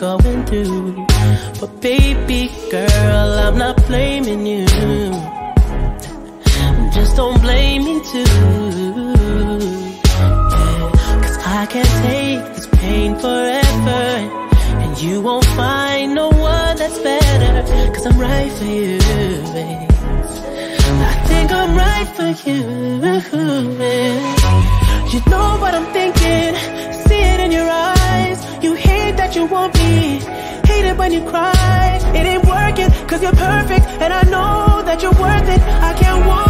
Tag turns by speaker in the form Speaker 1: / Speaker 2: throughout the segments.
Speaker 1: Going through. But baby girl, I'm not blaming you. Just don't blame me too. Yeah, Cause I can't take this pain forever. And you won't find no one that's better. Cause I'm right for you, babe. I think I'm right for you. You know what I'm thinking. See it in your eyes. You hate that you. Hate it when you cry. It ain't working, cause you're perfect. And I know that you're worth it. I can't walk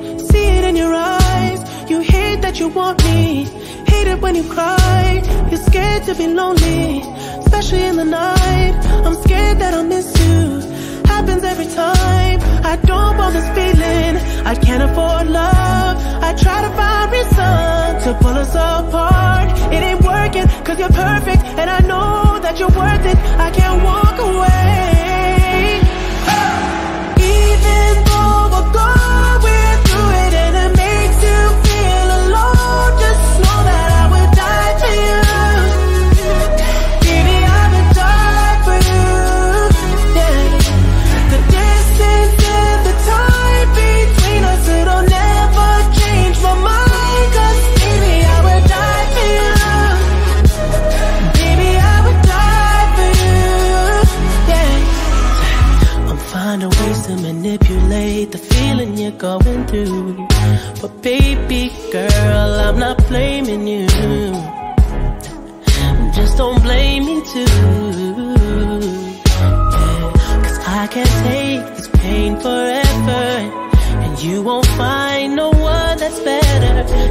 Speaker 1: see it in your eyes. You hate that you want me. Hate it when you cry. You're scared to be lonely Especially in the night. I'm scared that I'll miss you. Happens every time. I don't want this feeling. I can't afford love. I try to find reason.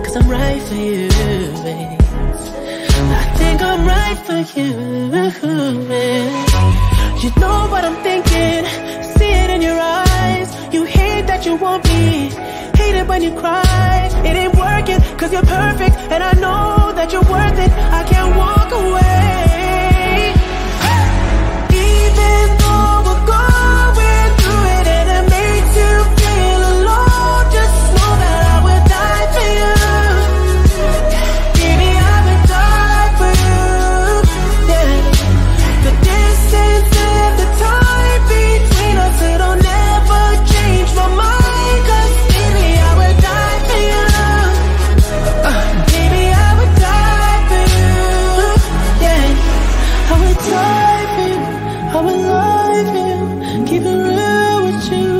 Speaker 1: Cause I'm right for you, babe. I think I'm right for you. babe You know what I'm thinking, see it in your eyes. You hate that you want me, hate it when you cry. It ain't working, cause you're perfect, and I know that you're worth it. I can't walk away. For you. Keep it real with you.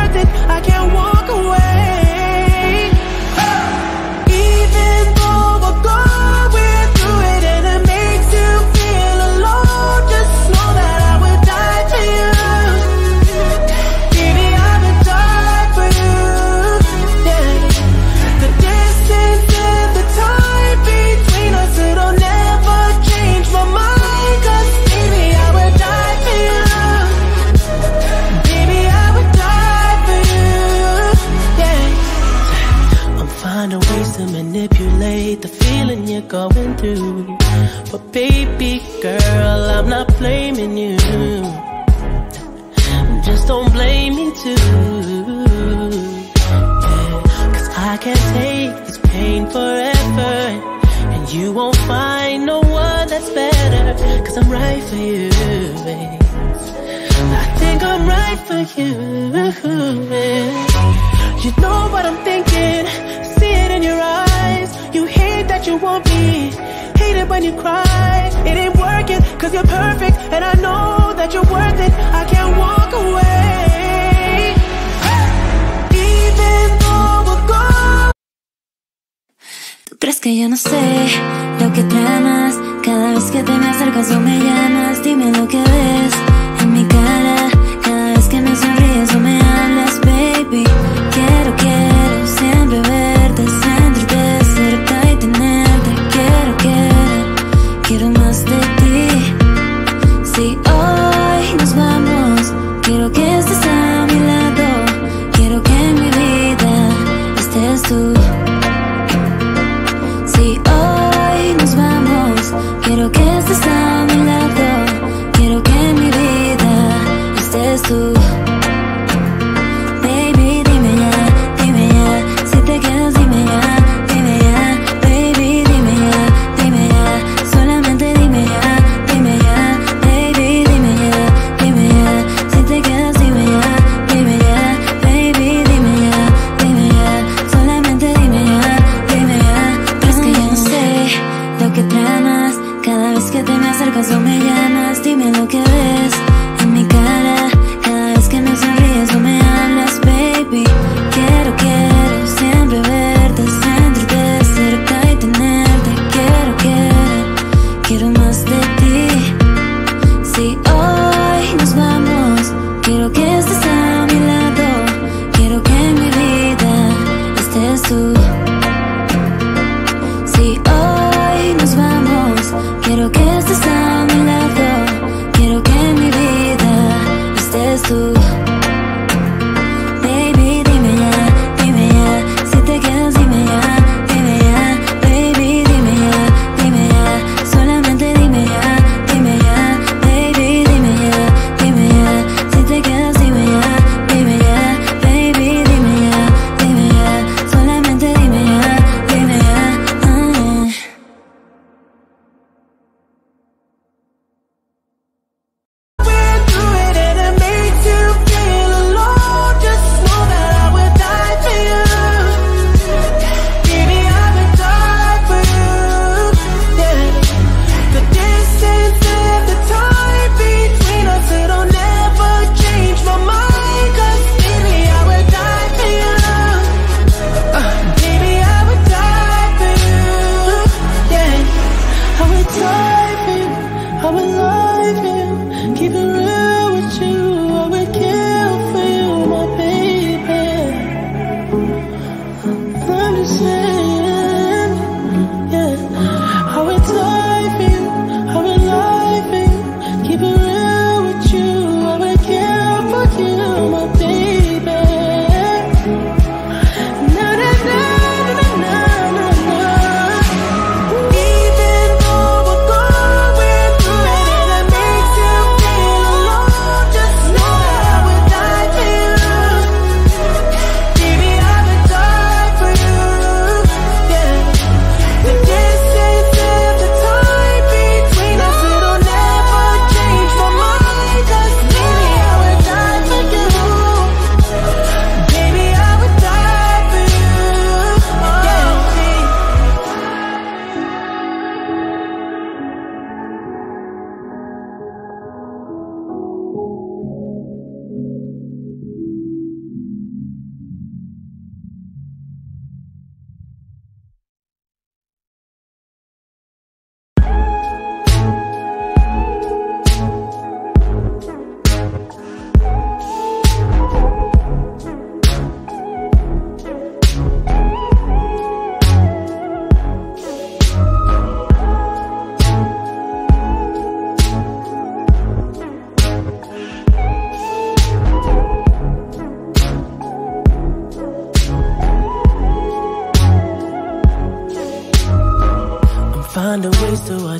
Speaker 1: for you You know what I'm thinking See it in your eyes. You hate that you want me Hate it when you cry. It ain't working Cause you're perfect And I know that you're worth it. I can't walk away. Even though we're gone.
Speaker 2: Tú crees que yo no sé Lo que tramas Cada vez que te me acercas o me llamas. Dime lo que ves En mi cara
Speaker 1: mais ou menos.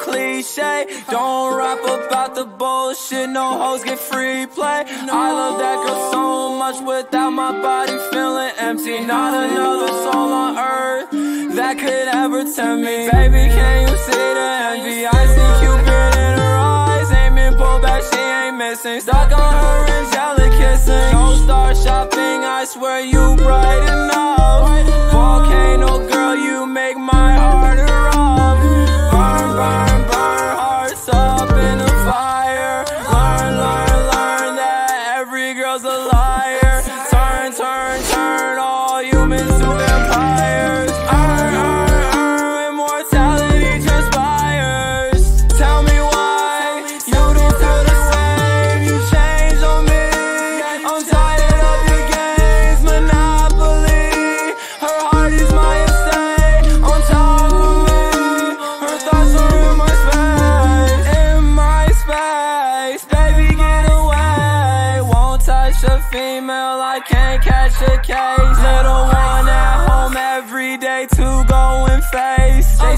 Speaker 3: cliche. Don't rap about the bullshit, no hoes get free play. I love that girl so much without my body feeling empty. Not another soul on earth that could ever tempt me. Baby, can you see the envy? I see Cupid in her eyes, aiming, pull back, she ain't missing. Stuck on her angelic kissing. Don't start shopping, I swear you bright enough. Volcano girl, you make my heart erupt. Burn, burn.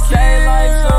Speaker 3: stay like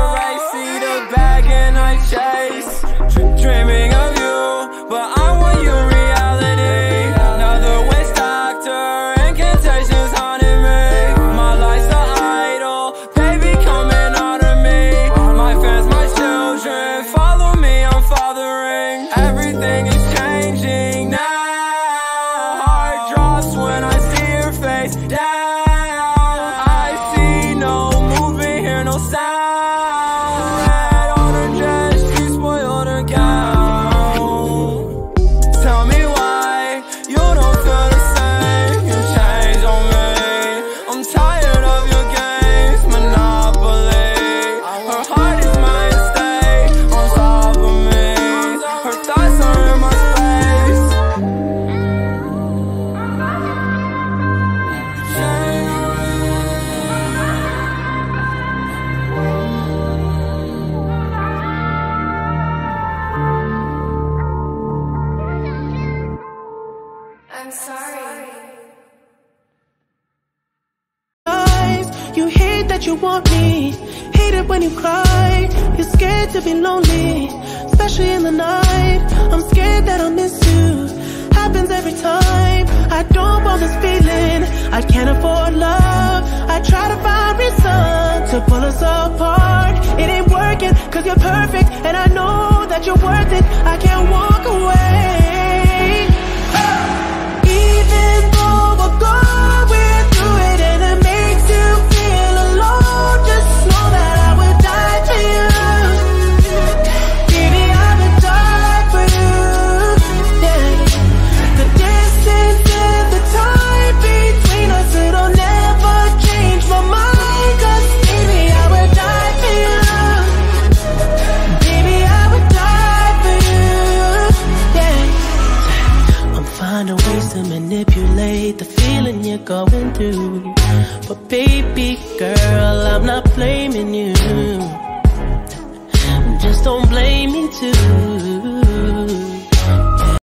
Speaker 3: I can't
Speaker 1: afford love.